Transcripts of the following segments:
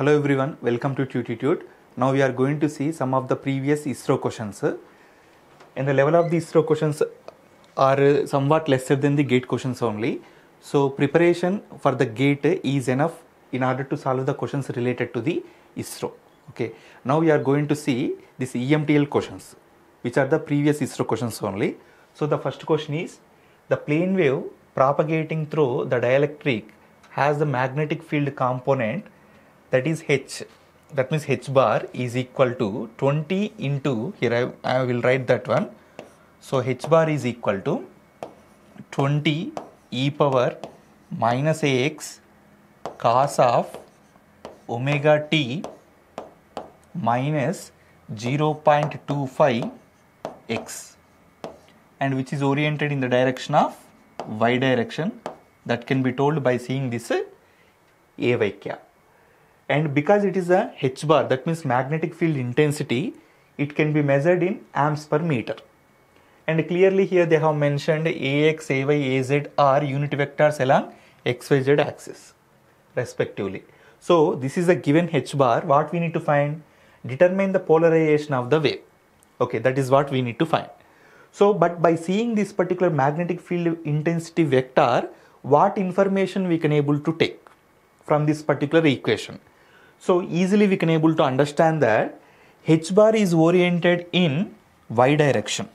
Hello everyone, welcome to Tuteetute. Now we are going to see some of the previous ISRO questions. And the level of the ISRO questions are somewhat lesser than the gate questions only. So preparation for the gate is enough in order to solve the questions related to the ISRO. Okay. Now we are going to see this EMTL questions, which are the previous ISRO questions only. So the first question is the plane wave propagating through the dielectric has the magnetic field component that is H. That means H bar is equal to 20 into here I, I will write that one. So H bar is equal to 20 e power minus ax cos of omega t minus 0.25 x and which is oriented in the direction of y direction that can be told by seeing this a vaikya and because it is a h bar that means magnetic field intensity it can be measured in amps per meter. And clearly here they have mentioned ax ay az are unit vectors along xyz axis respectively. So this is a given h bar. What we need to find? Determine the polarization of the wave. Okay that is what we need to find. So but by seeing this particular magnetic field intensity vector what information we can able to take from this particular equation so easily we can able to understand that h bar is oriented in y direction.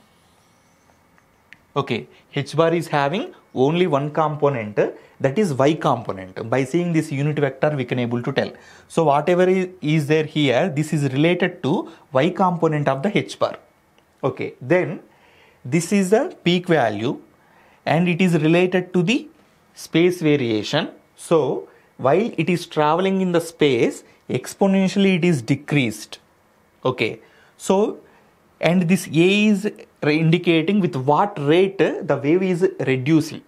Okay h bar is having only one component that is y component. By seeing this unit vector we can able to tell. So whatever is, there here this is related to y component of the h bar. Okay then this is the peak value and it is related to the space variation. So while it is traveling in the space exponentially it is decreased. Okay. So and this a is indicating with what rate the wave is reducing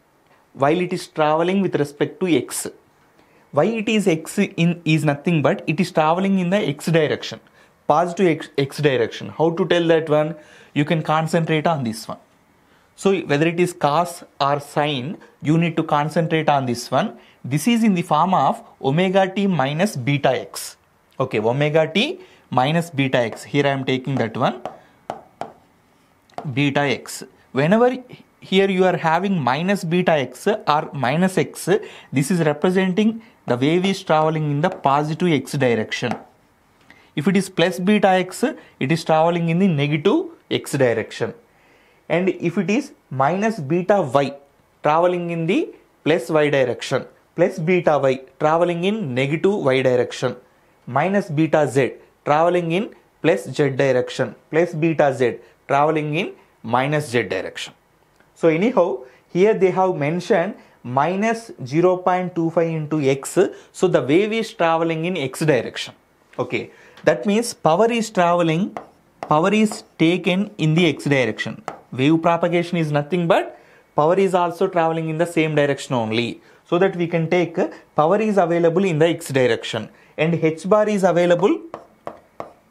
while it is traveling with respect to x. Why it is x in is nothing but it is traveling in the x direction positive x, x direction. How to tell that one? You can concentrate on this one so whether it is cos or sine you need to concentrate on this one. This is in the form of omega t minus beta x. Okay omega t minus beta x. Here i am taking that one. Beta x. Whenever here you are having minus beta x or minus x this is representing the wave is traveling in the positive x direction. If it is plus beta x it is traveling in the negative x direction and if it is minus beta y traveling in the plus y direction plus beta y traveling in negative y direction minus beta z traveling in plus z direction plus beta z traveling in minus z direction. So anyhow here they have mentioned minus 0.25 into x. So the wave is traveling in x direction. Okay. That means power is traveling power is taken in the x direction wave propagation is nothing but power is also traveling in the same direction only so that we can take power is available in the x direction and h bar is available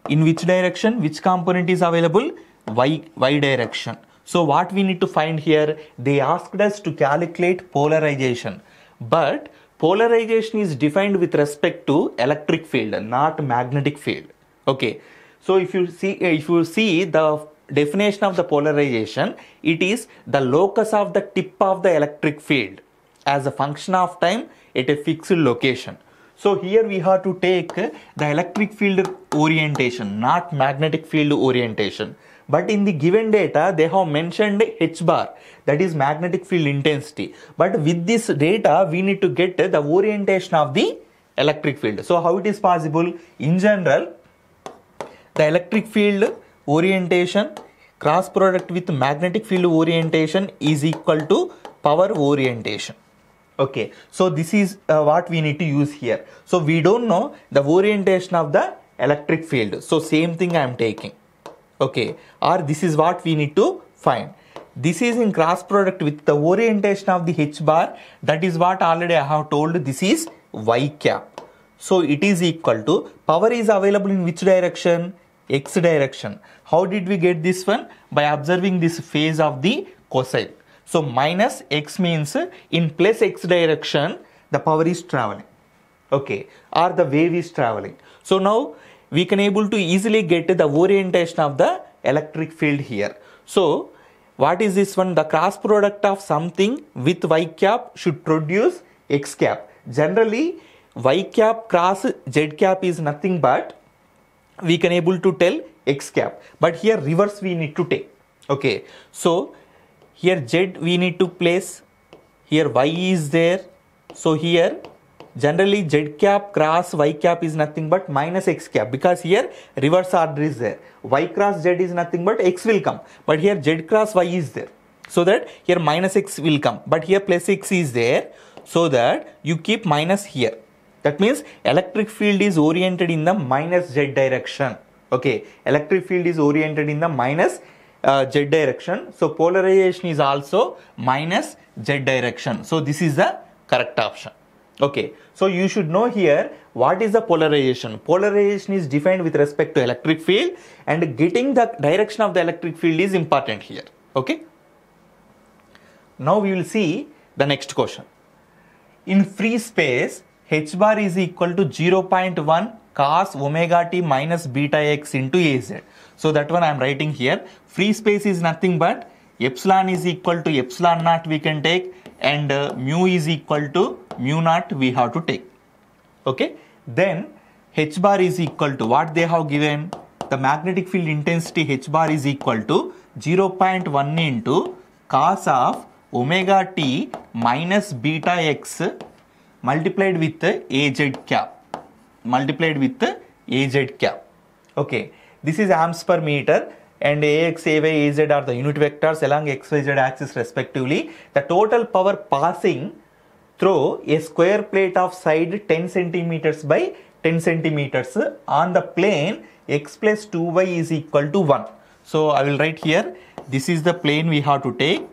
in which direction which component is available y y direction. So what we need to find here they asked us to calculate polarization but polarization is defined with respect to electric field not magnetic field. Okay. So if you see if you see the definition of the polarization it is the locus of the tip of the electric field. As a function of time at a fixed location. So here we have to take the electric field orientation not magnetic field orientation. But in the given data they have mentioned h bar that is magnetic field intensity. But with this data we need to get the orientation of the electric field. So how it is possible? In general the electric field orientation cross product with magnetic field orientation is equal to power orientation. Okay so this is uh, what we need to use here. So we don't know the orientation of the electric field. So same thing i am taking. Okay or this is what we need to find. This is in cross product with the orientation of the h bar. That is what already i have told. This is y cap. So it is equal to power is available in which direction x direction. How did we get this one? By observing this phase of the cosine. So minus x means in plus x direction the power is traveling. Okay. Or the wave is traveling. So now we can able to easily get the orientation of the electric field here. So what is this one? The cross product of something with y cap should produce x cap. Generally y cap cross z cap is nothing but we can able to tell x cap. But here reverse we need to take. Okay. So here z we need to place. Here y is there. So here generally z cap cross y cap is nothing but minus x cap. Because here reverse order is there. Y cross z is nothing but x will come. But here z cross y is there. So that here minus x will come. But here plus x is there. So that you keep minus here that means electric field is oriented in the minus z direction okay electric field is oriented in the minus uh, z direction so polarization is also minus z direction so this is the correct option Okay, so you should know here what is the polarization. Polarization is defined with respect to electric field and getting the direction of the electric field is important here. Okay. Now we will see the next question. In free space, h bar is equal to 0.1 cos omega t minus beta x into az. So that one I am writing here. Free space is nothing but epsilon is equal to epsilon naught we can take and uh, mu is equal to mu naught we have to take okay then h bar is equal to what they have given the magnetic field intensity h bar is equal to 0.1 into cos of omega t minus beta x multiplied with az cap multiplied with az cap okay this is amps per meter and AX, AY, AZ are the unit vectors along XYZ axis respectively. The total power passing through a square plate of side 10 centimeters by 10 centimeters on the plane x plus 2y is equal to 1. So I will write here this is the plane we have to take.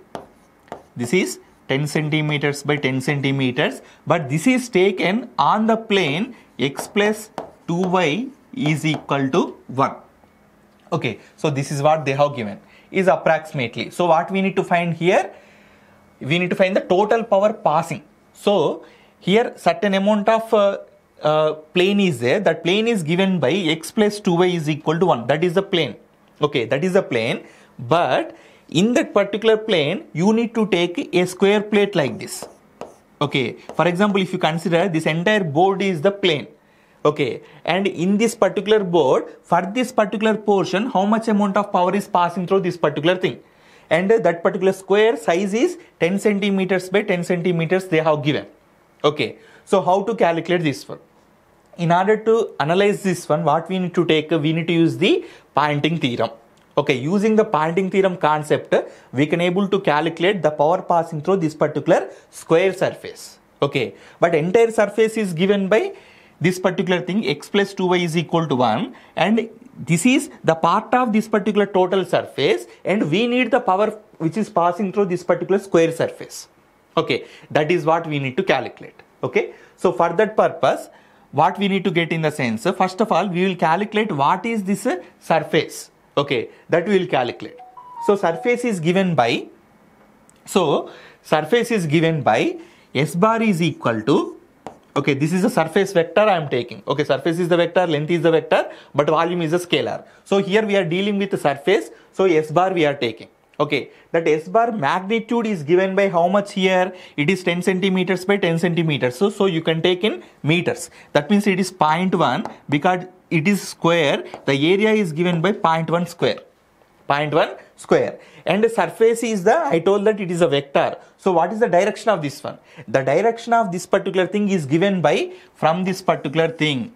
This is 10 centimeters by 10 centimeters but this is taken on the plane x plus 2y is equal to 1 okay so this is what they have given is approximately. So what we need to find here? We need to find the total power passing. So here certain amount of uh, uh, plane is there. That plane is given by x plus 2y is equal to 1 that is the plane. Okay that is the plane. But in that particular plane you need to take a square plate like this. Okay. For example if you consider this entire board is the plane. Okay. And in this particular board for this particular portion how much amount of power is passing through this particular thing? And that particular square size is 10 centimeters by 10 centimeters they have given. Okay. So how to calculate this one? In order to analyze this one what we need to take we need to use the Poynting theorem okay using the Poynting theorem concept we can able to calculate the power passing through this particular square surface. Okay but entire surface is given by this particular thing x plus 2y is equal to 1 and this is the part of this particular total surface and we need the power which is passing through this particular square surface. Okay that is what we need to calculate. Okay so for that purpose what we need to get in the sense first of all we will calculate what is this surface okay that we will calculate. So surface is given by so surface is given by s bar is equal to okay this is a surface vector i am taking. Okay surface is the vector length is the vector but volume is a scalar. So here we are dealing with the surface so s bar we are taking. Okay that s bar magnitude is given by how much here? It is 10 centimeters by 10 centimeters. So so you can take in meters. That means it is 0.1 because it is square the area is given by 0.1 square. 0.1 square. And the surface is the I told that it is a vector. So what is the direction of this one? The direction of this particular thing is given by from this particular thing.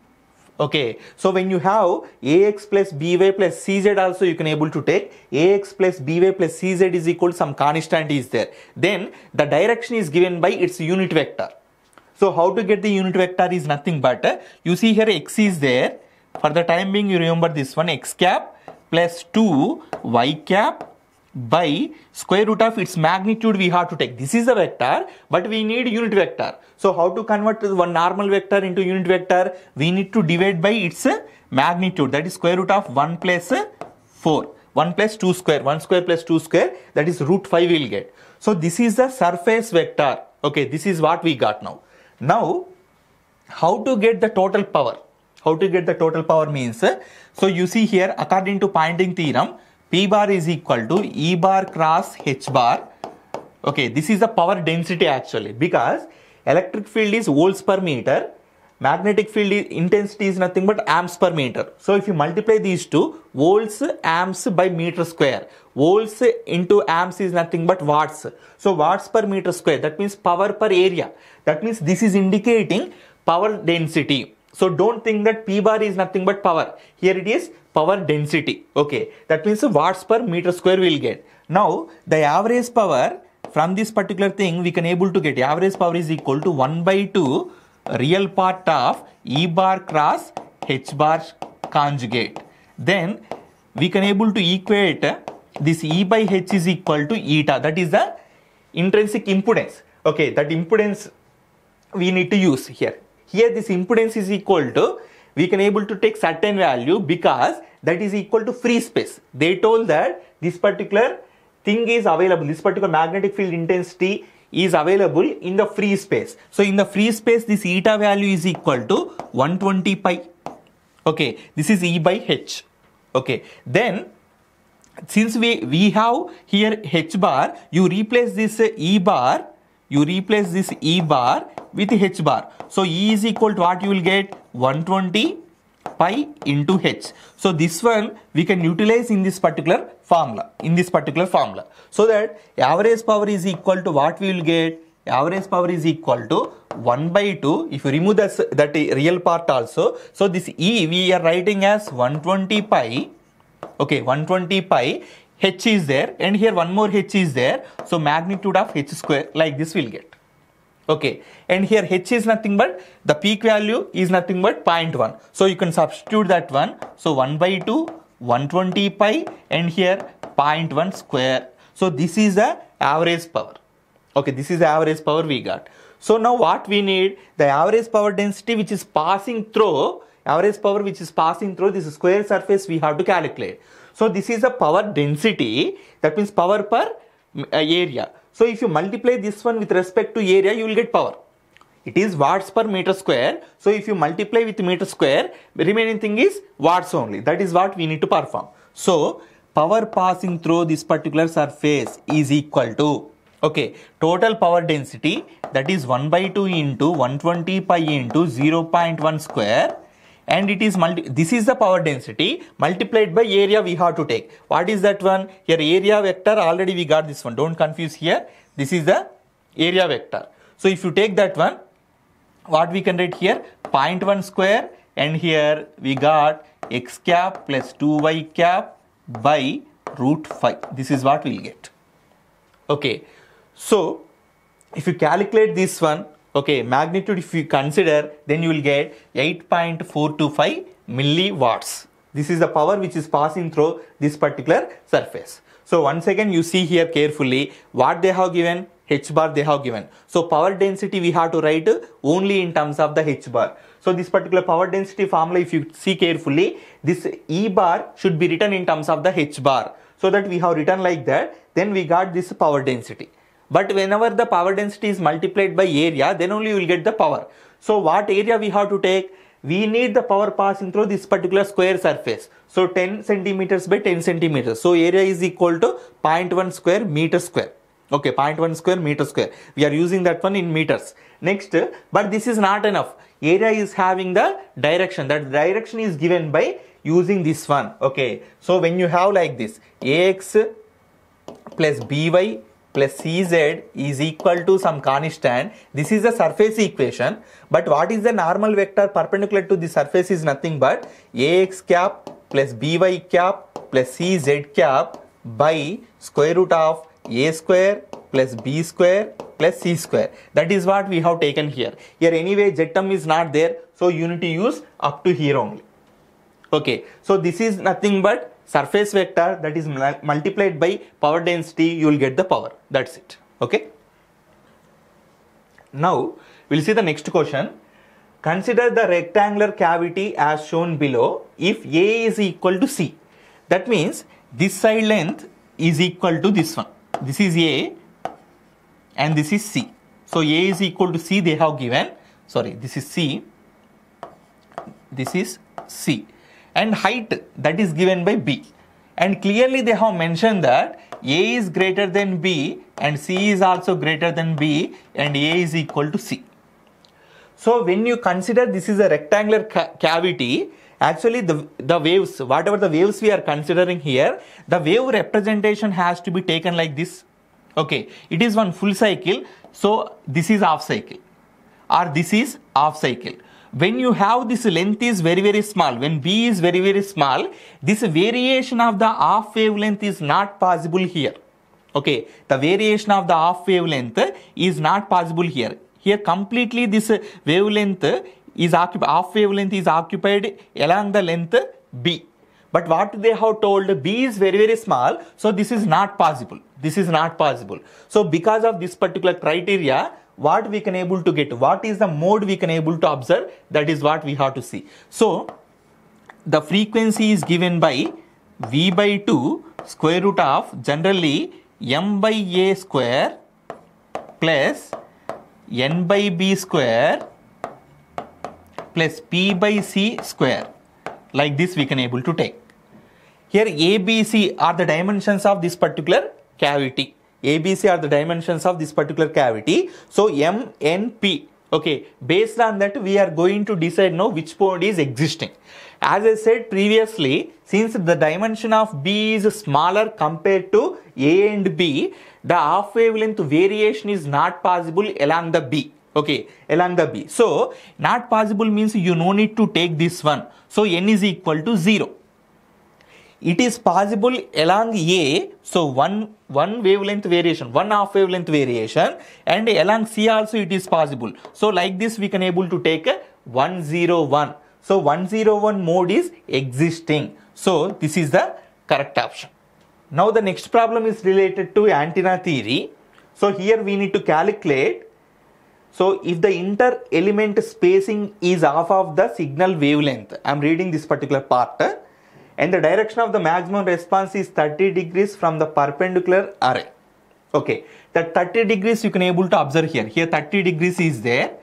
Okay. So when you have ax plus by plus cz also you can able to take. Ax plus by plus cz is equal to some constant is there. Then the direction is given by its unit vector. So how to get the unit vector is nothing but you see here x is there for the time being you remember this one x cap plus 2 y cap by square root of its magnitude we have to take. This is a vector but we need unit vector. So how to convert one normal vector into unit vector? We need to divide by its magnitude that is square root of 1 plus 4. 1 plus 2 square 1 square plus 2 square that is root 5 we will get. So this is the surface vector. Okay this is what we got now. Now how to get the total power how to get the total power means so you see here according to Poynting theorem p bar is equal to e bar cross h bar. Okay this is the power density actually because electric field is volts per meter magnetic field intensity is nothing but amps per meter. So if you multiply these two volts amps by meter square. Volts into amps is nothing but watts. So watts per meter square that means power per area. That means this is indicating power density so don't think that p bar is nothing but power. Here it is power density. Okay. That means watts per meter square we will get. Now the average power from this particular thing we can able to get. Average power is equal to 1 by 2 real part of E bar cross H bar conjugate. Then we can able to equate this E by H is equal to eta. That is the intrinsic impedance. Okay. That impedance we need to use here. Here this impedance is equal to we can able to take certain value because that is equal to free space. They told that this particular thing is available. This particular magnetic field intensity is available in the free space. So in the free space this eta value is equal to 120 pi. Okay this is e by h. Okay then since we we have here h bar you replace this e bar you replace this e bar with h bar so e is equal to what you will get 120 pi into h. So this one we can utilize in this particular formula, in this particular formula. So that average power is equal to what we will get? Average power is equal to 1 by 2. If you remove this, that real part also. So this E we are writing as 120 pi. Okay, 120 pi. H is there and here one more H is there. So magnitude of H square like this we will get. Okay. And here h is nothing but the peak value is nothing but 0.1 so you can substitute that one. So 1 by 2 120 pi and here 0.1 square. So this is the average power. Okay this is the average power we got. So now what we need the average power density which is passing through average power which is passing through this square surface we have to calculate so this is a power density that means power per uh, area so if you multiply this one with respect to area, you will get power. It is watts per meter square. So if you multiply with meter square, remaining thing is watts only. That is what we need to perform. So power passing through this particular surface is equal to, okay, total power density that is 1 by 2 into 120 pi into 0.1 square and it is multi this is the power density multiplied by area we have to take. What is that one? Here area vector already we got this one. Don't confuse here. This is the area vector. So if you take that one what we can write here? 0.1 square. And here we got x cap plus 2y cap by root 5 this is what we'll get. Okay. So if you calculate this one okay magnitude if you consider then you will get 8.425 milliwatts. This is the power which is passing through this particular surface. So once again you see here carefully what they have given h bar they have given. So power density we have to write only in terms of the h bar. So this particular power density formula if you see carefully this e bar should be written in terms of the h bar. So that we have written like that then we got this power density but whenever the power density is multiplied by area, then only you will get the power. So what area we have to take? We need the power passing through this particular square surface. So 10 centimeters by 10 centimeters. So area is equal to 0.1 square meter square. Okay, 0.1 square meter square. We are using that one in meters. Next, but this is not enough. Area is having the direction. That direction is given by using this one. Okay, so when you have like this, ax plus by plus Cz is equal to some constant. This is the surface equation. But what is the normal vector perpendicular to the surface is nothing but Ax cap plus By cap plus Cz cap by square root of A square plus B square plus C square. That is what we have taken here. Here anyway Z term is not there. So you need to use up to here only. Okay. So this is nothing but surface vector that is multiplied by power density you will get the power. That's it. Okay? Now we'll see the next question. Consider the rectangular cavity as shown below if a is equal to c. That means this side length is equal to this one. This is a and this is c. So a is equal to c they have given. Sorry this is c. This is C and height that is given by B. And clearly they have mentioned that A is greater than B and C is also greater than B and A is equal to C. So when you consider this is a rectangular ca cavity actually the, the waves whatever the waves we are considering here the wave representation has to be taken like this. Okay it is one full cycle. So this is half cycle or this is half cycle when you have this length is very very small when b is very very small this variation of the half wavelength is not possible here. Okay the variation of the half wavelength is not possible here. Here completely this wavelength is occupied half wavelength is occupied along the length b. But what they have told b is very very small so this is not possible. This is not possible. So because of this particular criteria what we can able to get what is the mode we can able to observe that is what we have to see. So the frequency is given by v by 2 square root of generally m by a square plus n by b square plus p by c square. Like this we can able to take. Here a b c are the dimensions of this particular cavity ABC are the dimensions of this particular cavity. So M, N, P. Okay, based on that we are going to decide now which point is existing. As I said previously, since the dimension of B is smaller compared to A and B, the half wavelength variation is not possible along the B. Okay, along the B. So, not possible means you no need to take this one. So, N is equal to 0 it is possible along A, so one, one wavelength variation, one half wavelength variation and along C also it is possible. So like this we can able to take a 101. So 101 mode is existing. So this is the correct option. Now the next problem is related to antenna theory. So here we need to calculate. So if the inter element spacing is half of the signal wavelength, I am reading this particular part and the direction of the maximum response is 30 degrees from the perpendicular array. Okay, that 30 degrees you can able to observe here. Here 30 degrees is there.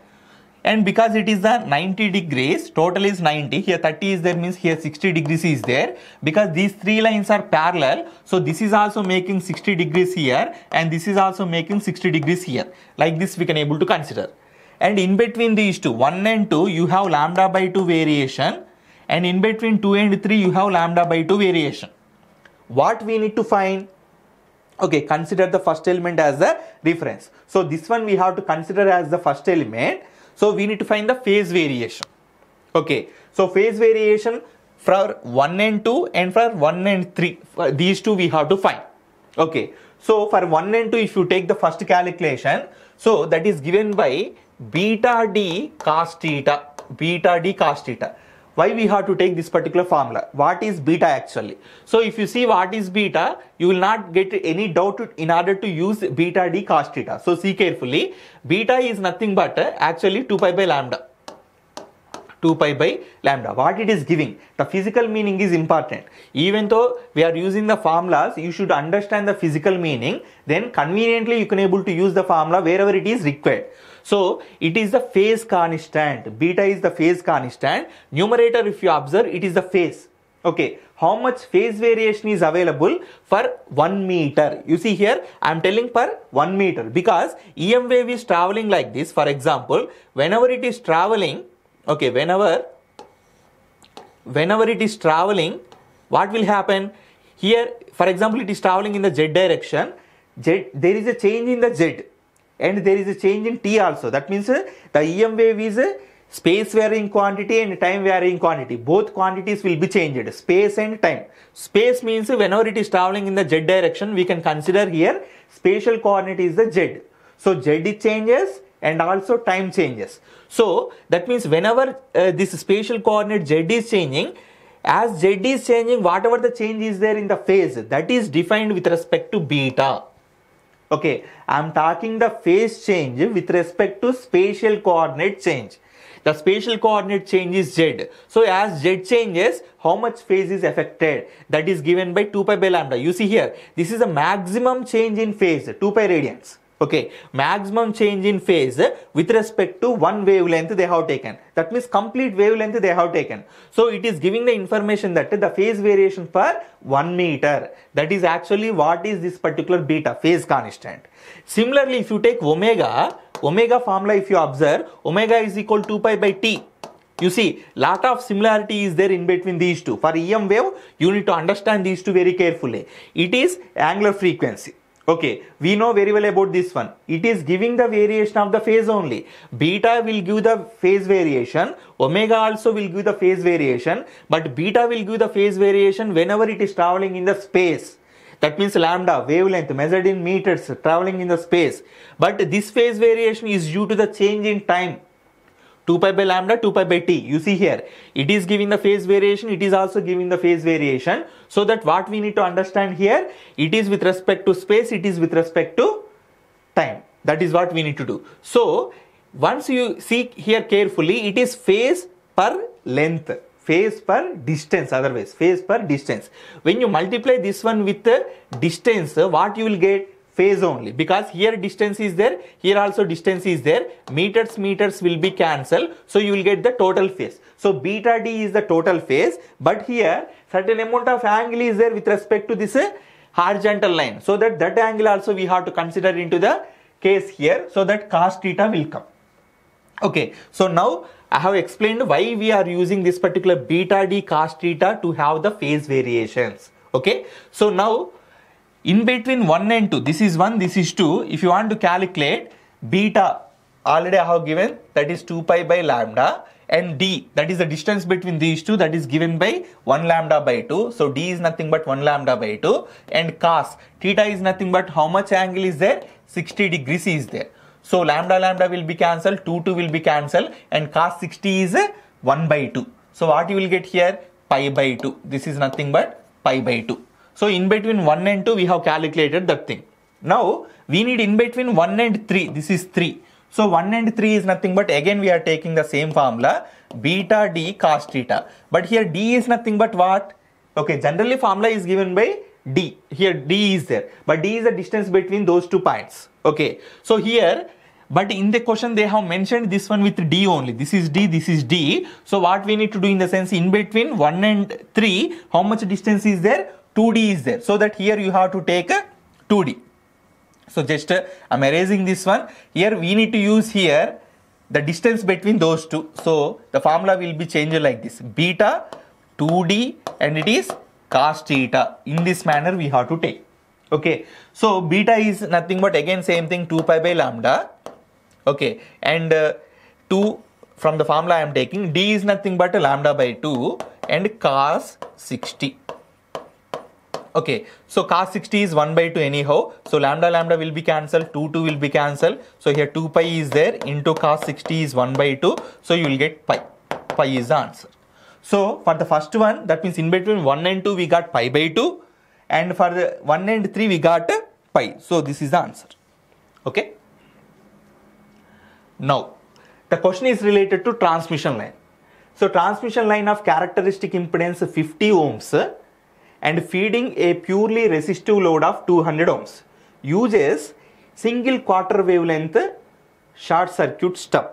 And because it is the 90 degrees total is 90 here 30 is there means here 60 degrees is there. Because these three lines are parallel so this is also making 60 degrees here and this is also making 60 degrees here. Like this we can able to consider. And in between these two 1 and 2 you have lambda by 2 variation and in between 2 and 3 you have lambda by 2 variation. What we need to find? Okay, consider the first element as the reference. So this one we have to consider as the first element. So we need to find the phase variation. Okay, so phase variation for 1 and 2 and for 1 and 3, these two we have to find. Okay, so for 1 and 2 if you take the first calculation, so that is given by beta d cos theta, beta d cos theta why we have to take this particular formula? What is beta actually? So if you see what is beta you will not get any doubt in order to use beta d cos theta. So see carefully. Beta is nothing but actually 2 pi by lambda. 2 pi by lambda. What it is giving? The physical meaning is important. Even though we are using the formulas you should understand the physical meaning. Then conveniently you can able to use the formula wherever it is required so it is the phase constant. Beta is the phase constant. Numerator if you observe it is the phase. Okay, how much phase variation is available for 1 meter? You see here I am telling per 1 meter because EM wave is traveling like this. For example, whenever it is traveling, okay, whenever whenever it is traveling, what will happen? Here, for example, it is traveling in the z direction. Z, there is a change in the z and there is a change in t also. That means uh, the em wave is a space varying quantity and time varying quantity. Both quantities will be changed. Space and time. Space means whenever it is traveling in the z direction we can consider here spatial coordinate is the z. So z changes and also time changes. So that means whenever uh, this spatial coordinate z is changing as z is changing whatever the change is there in the phase that is defined with respect to beta Okay, I am talking the phase change with respect to spatial coordinate change. The spatial coordinate change is z. So as z changes, how much phase is affected? That is given by 2 pi by lambda. You see here, this is the maximum change in phase, 2 pi radians. Okay, maximum change in phase with respect to one wavelength they have taken. That means complete wavelength they have taken. So it is giving the information that the phase variation per 1 meter. That is actually what is this particular beta phase constant. Similarly, if you take omega, omega formula if you observe, omega is equal to 2 pi by t. You see, lot of similarity is there in between these two. For EM wave, you need to understand these two very carefully. It is angular frequency. Okay, we know very well about this one. It is giving the variation of the phase only. Beta will give the phase variation. Omega also will give the phase variation. But beta will give the phase variation whenever it is traveling in the space. That means lambda, wavelength measured in meters traveling in the space. But this phase variation is due to the change in time. 2 pi by lambda 2 pi by t you see here it is giving the phase variation it is also giving the phase variation so that what we need to understand here it is with respect to space it is with respect to time. That is what we need to do. So once you see here carefully it is phase per length phase per distance otherwise phase per distance. When you multiply this one with the distance what you will get? Phase only. Because here distance is there here also distance is there. Meters meters will be cancelled. So you will get the total phase so beta d is the total phase but here certain amount of angle is there with respect to this uh, horizontal line. So that that angle also we have to consider into the case here. So that cos theta will come. Okay. So now I have explained why we are using this particular beta d cos theta to have the phase variations. Okay. So now in between 1 and 2 this is 1 this is 2 if you want to calculate beta already I have given that is 2 pi by lambda and d that is the distance between these two that is given by 1 lambda by 2 so d is nothing but 1 lambda by 2 and cos theta is nothing but how much angle is there? 60 degrees is there. So lambda lambda will be cancelled 2 2 will be cancelled. And cos 60 is 1 by 2 so what you will get here? Pi by 2 this is nothing but pi by 2 so in between 1 and 2 we have calculated that thing. Now we need in between 1 and 3 this is 3. So 1 and 3 is nothing but again we are taking the same formula beta d cos theta. But here d is nothing but what? Okay generally formula is given by d. Here d is there but d is the distance between those two points. Okay so here but in the question they have mentioned this one with d only this is d this is d so what we need to do in the sense in between 1 and 3 how much distance is there 2D is there. So that here you have to take a 2D. So just uh, I'm erasing this one. Here we need to use here the distance between those two. So the formula will be changed like this. Beta 2D and it is cos theta. In this manner we have to take. Okay. So beta is nothing but again same thing 2 pi by lambda. Okay. And uh, 2 from the formula I am taking d is nothing but lambda by 2 and cos 60 okay so cos 60 is 1 by 2 anyhow. So lambda lambda will be cancelled. 2 2 will be cancelled. So here 2 pi is there. Into cos 60 is 1 by 2 so you will get pi. Pi is the answer. So for the first one that means in between 1 and 2 we got pi by 2 and for the 1 and 3 we got pi. So this is the answer. Okay? Now the question is related to transmission line. So transmission line of characteristic impedance 50 ohms and feeding a purely resistive load of 200 ohms uses single quarter wavelength short circuit stub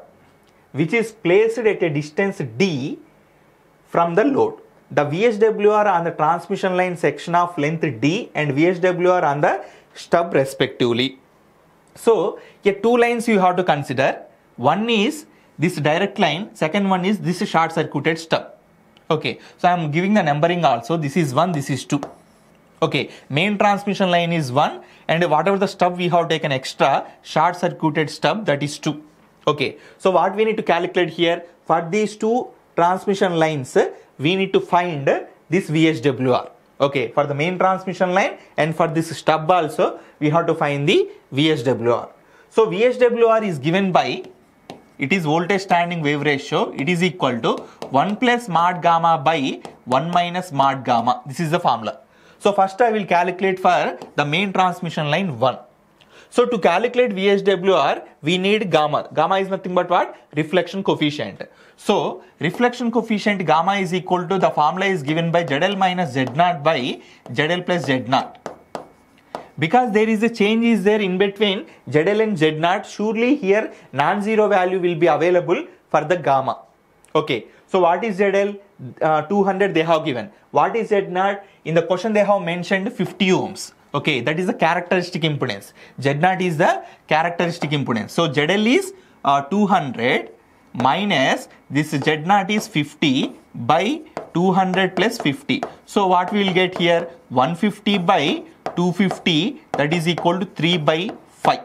which is placed at a distance d from the load. The VSWR on the transmission line section of length d and VSWR on the stub respectively. So, here two lines you have to consider. One is this direct line, second one is this short circuited stub okay so i am giving the numbering also. This is 1 this is 2 okay main transmission line is 1 and whatever the stub we have taken extra short circuited stub that is 2 okay so what we need to calculate here? For these two transmission lines we need to find this VSWR okay for the main transmission line and for this stub also we have to find the VSWR so VSWR is given by it is voltage standing wave ratio it is equal to 1 plus mod gamma by 1 minus mod gamma this is the formula so first i will calculate for the main transmission line 1 so to calculate VSWR, we need gamma. Gamma is nothing but what? Reflection coefficient. So reflection coefficient gamma is equal to the formula is given by ZL minus Z0 by ZL plus Z0. Because there is a change is there in between ZL and Z naught, surely here non-zero value will be available for the gamma. Okay, so what is ZL? Uh, 200 they have given. What is Z naught? In the question they have mentioned 50 ohms. Okay, that is the characteristic impedance. Z naught is the characteristic impedance. So ZL is uh, 200 minus this Z naught is 50 by 200 plus 50. So what we will get here 150 by 250 that is equal to 3 by 5.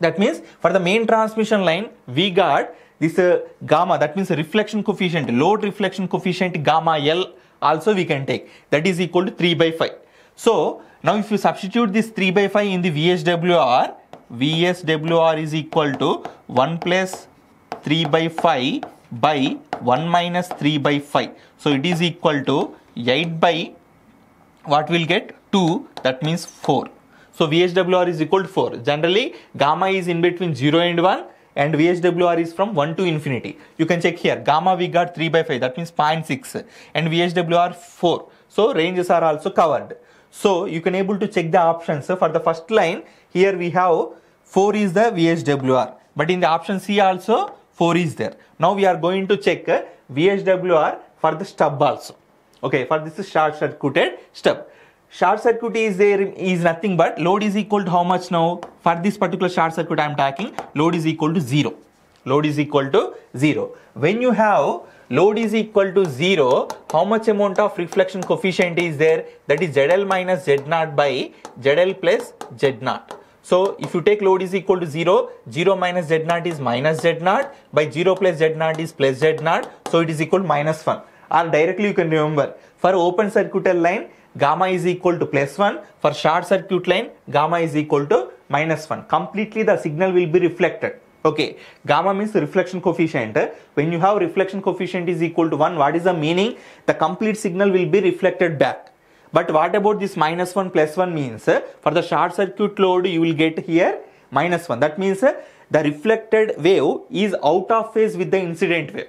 That means for the main transmission line we got this uh, gamma that means reflection coefficient load reflection coefficient gamma L also we can take that is equal to 3 by 5. So now if you substitute this 3 by 5 in the VSWR VSWR is equal to 1 plus 3 by 5 by 1 minus 3 by 5. So it is equal to 8 by what we will get 2 that means 4. So VSWR is equal to 4. Generally gamma is in between 0 and 1 and VSWR is from 1 to infinity. You can check here gamma we got 3 by 5 that means 0.6 and VSWR 4. So ranges are also covered. So you can able to check the options. So for the first line here we have 4 is the VSWR. but in the option C also 4 is there. Now we are going to check VSWR for the stub also. Okay, for this is short circuited stub. Short circuit is there is nothing but load is equal to how much now? For this particular short circuit I am talking, load is equal to 0. Load is equal to 0. When you have load is equal to 0, how much amount of reflection coefficient is there? That is ZL minus Z naught by ZL plus Z naught. So if you take load is equal to 0, 0 minus Z naught is minus Z naught by 0 plus Z naught is plus Z naught. So it is equal to minus 1. Or directly you can remember for open circuit line gamma is equal to plus 1. For short circuit line gamma is equal to minus 1. Completely the signal will be reflected. Okay, gamma means reflection coefficient. When you have reflection coefficient is equal to 1, what is the meaning? The complete signal will be reflected back. But what about this minus 1 plus 1 means for the short circuit load you will get here minus 1. That means the reflected wave is out of phase with the incident wave.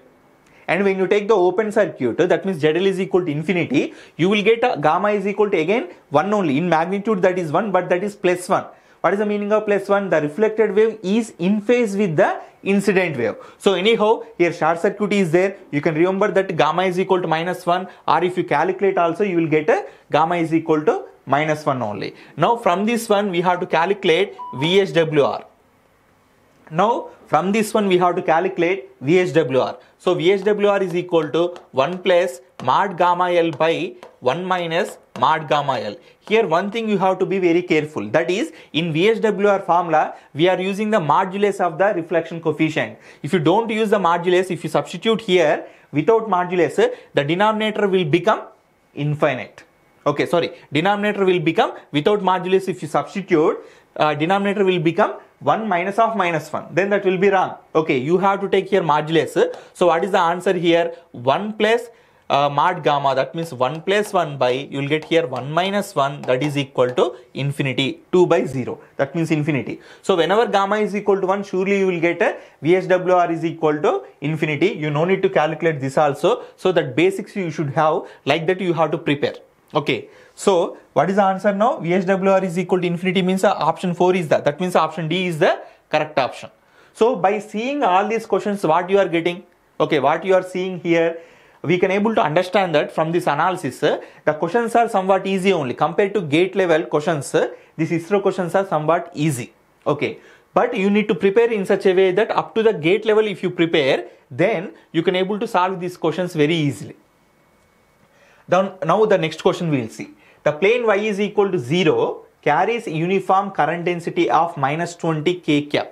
And when you take the open circuit, that means ZL is equal to infinity, you will get a gamma is equal to again 1 only. In magnitude that is 1, but that is plus 1. What is the meaning of plus 1? The reflected wave is in phase with the incident wave. So anyhow, here short circuit is there. You can remember that gamma is equal to minus 1 or if you calculate also, you will get a gamma is equal to minus 1 only. Now from this one, we have to calculate VSWR. Now from this one we have to calculate VSWR. So VSWR is equal to 1 plus mod gamma L by 1 minus mod gamma L. Here one thing you have to be very careful that is in VSWR formula we are using the modulus of the reflection coefficient. If you don't use the modulus if you substitute here without modulus the denominator will become infinite. Okay sorry denominator will become without modulus if you substitute uh, denominator will become 1 minus of minus 1 then that will be wrong. Okay you have to take here modulus. So what is the answer here? 1 plus uh, mod gamma that means 1 plus 1 by you will get here 1 minus 1 that is equal to infinity 2 by 0 that means infinity. So whenever gamma is equal to 1 surely you will get a VSWR is equal to infinity. You no need to calculate this also. So that basics you should have like that you have to prepare. Okay so what is the answer now? VSWR is equal to infinity means uh, option 4 is that that means option D is the correct option. So by seeing all these questions what you are getting? Okay what you are seeing here we can able to understand that from this analysis uh, the questions are somewhat easy only. Compared to gate level questions uh, these ISRO questions are somewhat easy. Okay but you need to prepare in such a way that up to the gate level if you prepare then you can able to solve these questions very easily. Now the next question we will see the plane y is equal to 0 carries uniform current density of minus 20 k cap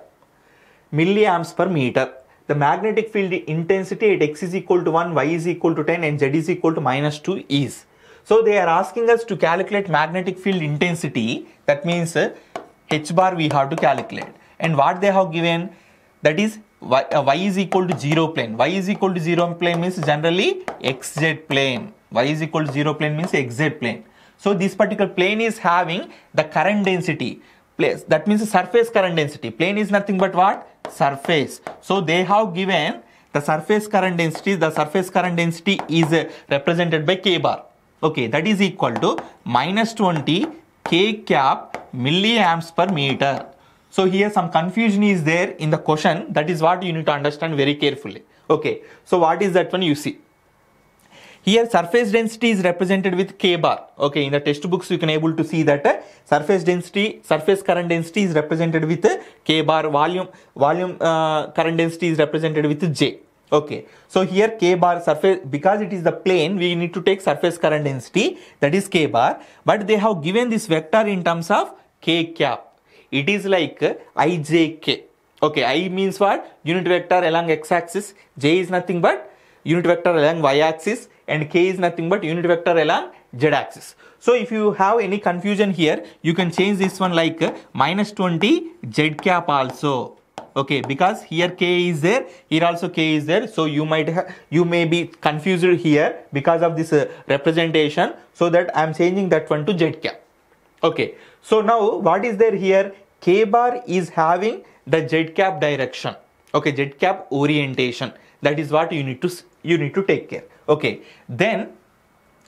milliamps per meter the magnetic field intensity at x is equal to 1, y is equal to 10 and z is equal to minus 2 is. So they are asking us to calculate magnetic field intensity that means uh, h bar we have to calculate and what they have given that is y, uh, y is equal to 0 plane. y is equal to 0 plane means generally xz plane. y is equal to 0 plane means xz plane. So this particular plane is having the current density place that means the surface current density plane is nothing but what surface so they have given the surface current density the surface current density is uh, represented by k bar okay that is equal to minus 20 k cap milliamps per meter. So here some confusion is there in the question. That is what you need to understand very carefully. Okay. So what is that one you see? Here surface density is represented with k bar. Okay, in the textbooks you can able to see that uh, surface density, surface current density is represented with uh, k bar. Volume volume uh, current density is represented with j. Okay, so here k bar surface because it is the plane we need to take surface current density that is k bar. But they have given this vector in terms of k cap. It is like uh, ijk. Okay, i means what? Unit vector along x axis. J is nothing but unit vector along y axis and k is nothing but unit vector along z axis. So if you have any confusion here, you can change this one like uh, minus 20 z cap also. Okay, because here k is there, here also k is there. So you might have, you may be confused here because of this uh, representation. So that I am changing that one to z cap. Okay, so now what is there here? K bar is having the z cap direction. Okay, z cap orientation. That is what you need to you need to take care. Okay, then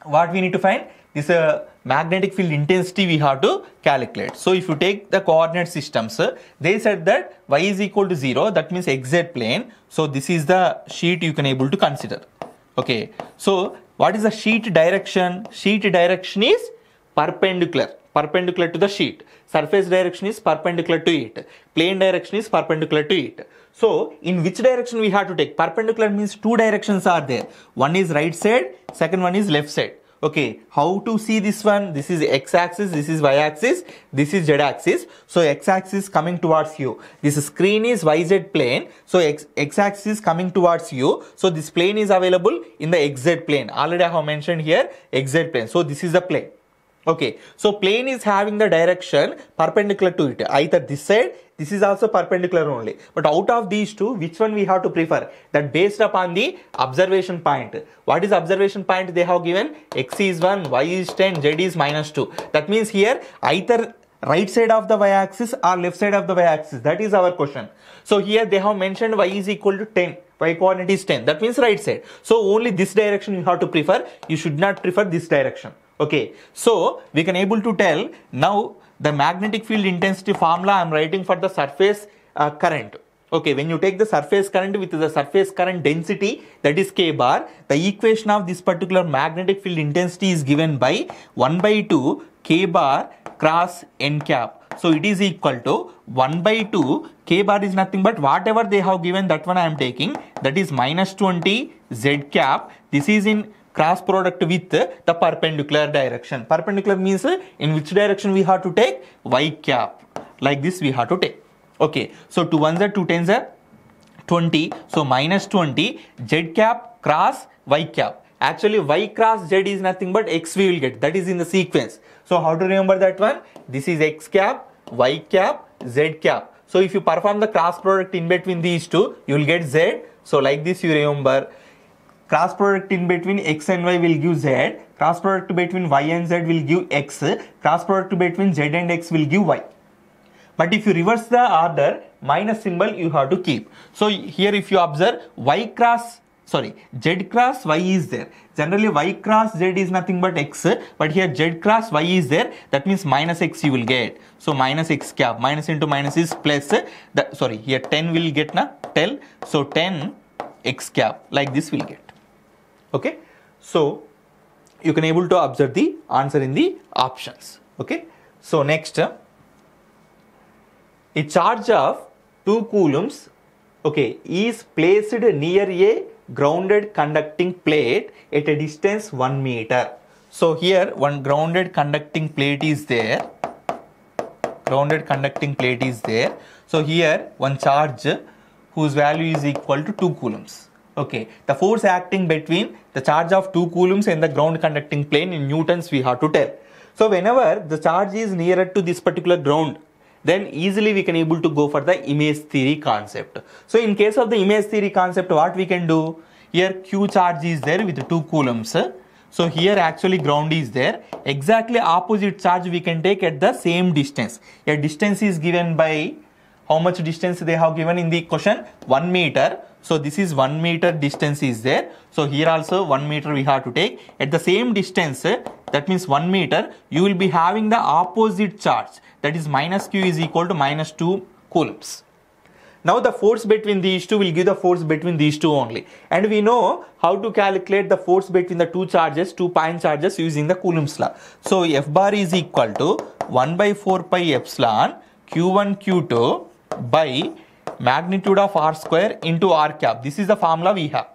what we need to find this uh, magnetic field intensity we have to calculate. So if you take the coordinate systems, uh, they said that y is equal to 0, that means xz plane. So this is the sheet you can able to consider. Okay, so what is the sheet direction? Sheet direction is perpendicular, perpendicular to the sheet. Surface direction is perpendicular to it. Plane direction is perpendicular to it. So in which direction we have to take? Perpendicular means two directions are there. One is right side, second one is left side. Okay, how to see this one? This is x-axis, this is y-axis, this is z-axis. So x-axis coming towards you. This screen is yz plane. So x-axis is coming towards you. So this plane is available in the xz plane. Already I have mentioned here xz plane. So this is the plane. Okay, so plane is having the direction perpendicular to it. Either this side, this is also perpendicular only. But out of these two, which one we have to prefer? That based upon the observation point. What is observation point they have given? X is 1, Y is 10, Z is minus 2. That means here either right side of the y-axis or left side of the y-axis. That is our question. So here they have mentioned y is equal to 10. Y coordinate is 10. That means right side. So only this direction you have to prefer. You should not prefer this direction. Okay, so we can able to tell now the magnetic field intensity formula I am writing for the surface uh, current. Okay, when you take the surface current with the surface current density that is k bar, the equation of this particular magnetic field intensity is given by 1 by 2 k bar cross n cap. So it is equal to 1 by 2 k bar is nothing but whatever they have given that one I am taking that is minus 20 z cap. This is in cross product with the perpendicular direction. Perpendicular means in which direction we have to take y cap. Like this we have to take. Okay. So 2 ones are 2 tens are 20. So minus 20 z cap cross y cap. Actually y cross z is nothing but x we will get. That is in the sequence. So how to remember that one? This is x cap, y cap, z cap. So if you perform the cross product in between these two, you will get z. So like this you remember cross product in between x and y will give z. Cross product between y and z will give x. Cross product between z and x will give y. But if you reverse the order minus symbol you have to keep. So here if you observe y cross sorry z cross y is there. Generally y cross z is nothing but x. But here z cross y is there. That means minus x you will get. So minus x cap. Minus into minus is plus the sorry here 10 will get na tell. So 10 x cap. Like this will get okay? So you can able to observe the answer in the options. Okay? So next a charge of 2 coulombs okay is placed near a grounded conducting plate at a distance 1 meter. So here one grounded conducting plate is there. Grounded conducting plate is there. So here one charge whose value is equal to 2 coulombs Okay, the force acting between the charge of 2 coulombs and the ground conducting plane in newtons we have to tell. So whenever the charge is nearer to this particular ground, then easily we can able to go for the image theory concept. So in case of the image theory concept, what we can do? Here Q charge is there with 2 coulombs. So here actually ground is there. Exactly opposite charge we can take at the same distance. Here distance is given by how much distance they have given in the question 1 meter So this is 1 meter distance is there. So here also 1 meter we have to take. At the same distance, uh, that means 1 meter, you will be having the opposite charge. That is minus q is equal to minus 2 coulombs. Now the force between these two will give the force between these two only. And we know how to calculate the force between the two charges, two point charges using the Coulomb's law. So F bar is equal to 1 by 4 pi epsilon Q1 Q2 by magnitude of R square into R cap. This is the formula we have.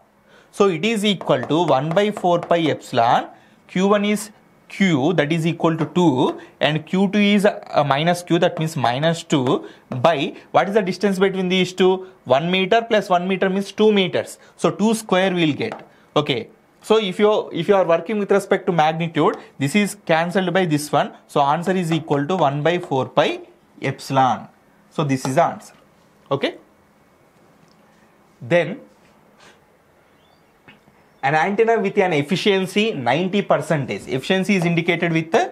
So it is equal to 1 by 4 pi epsilon. Q1 is q that is equal to 2 and q2 is uh, minus q that means minus 2 by what is the distance between these two? 1 meter plus 1 meter means 2 meters. So 2 square we will get. Okay. So if you if you are working with respect to magnitude this is cancelled by this one. So answer is equal to 1 by 4 pi epsilon. So this is the answer okay? Then an antenna with an efficiency 90 percentage efficiency is indicated with the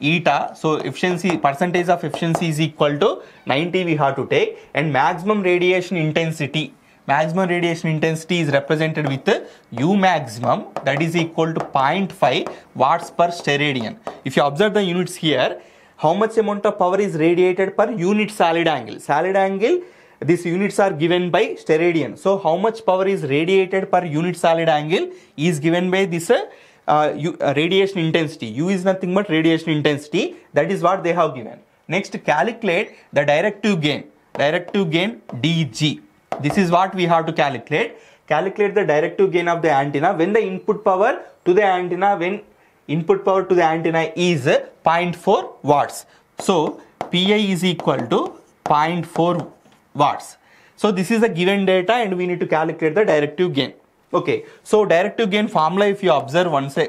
eta. So efficiency percentage of efficiency is equal to 90 we have to take. And maximum radiation intensity maximum radiation intensity is represented with the u maximum that is equal to 0.5 watts per steradian. If you observe the units here how much amount of power is radiated per unit solid angle? Solid angle these units are given by steradian. So how much power is radiated per unit solid angle is given by this uh, uh, radiation intensity. U is nothing but radiation intensity. That is what they have given. Next calculate the directive gain. Directive gain dg. This is what we have to calculate. Calculate the directive gain of the antenna when the input power to the antenna when input power to the antenna is 0.4 watts. So Pi is equal to 0.4 watts. So this is the given data and we need to calculate the directive gain. Okay, so directive gain formula if you observe once, eh,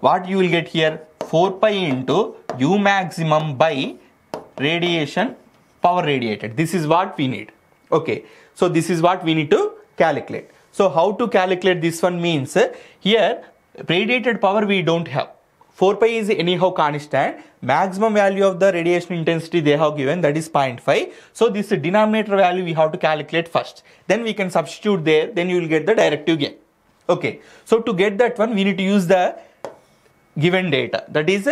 what you will get here 4 pi into u maximum by radiation power radiated. This is what we need. Okay, so this is what we need to calculate. So how to calculate this one means eh, here radiated power we don't have 4 pi is anyhow constant. Maximum value of the radiation intensity they have given that is 0.5. So this denominator value we have to calculate first. Then we can substitute there. Then you will get the directive gain. Okay. So to get that one we need to use the given data that is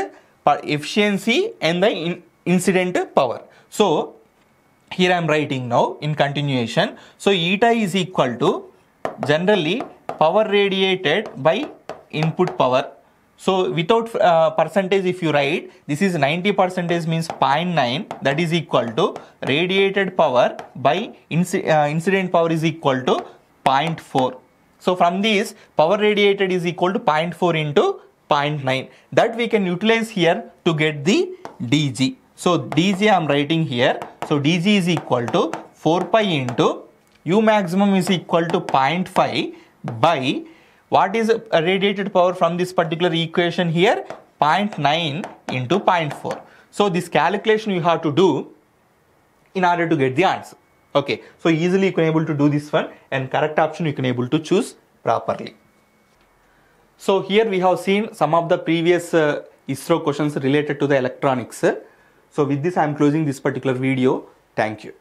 efficiency and the in incident power. So here I am writing now in continuation. So eta is equal to generally power radiated by input power so without uh, percentage if you write this is 90 percentage means 0.9 that is equal to radiated power by inc uh, incident power is equal to 0.4. So from this power radiated is equal to 0.4 into 0.9 that we can utilize here to get the dg. So dg I am writing here. So dg is equal to 4 pi into u maximum is equal to 0.5 by what is radiated power from this particular equation here? 0.9 into 0.4. So this calculation you have to do in order to get the answer. Okay, so easily you can able to do this one and correct option you can able to choose properly. So here we have seen some of the previous uh, ISRO questions related to the electronics. So with this I am closing this particular video. Thank you.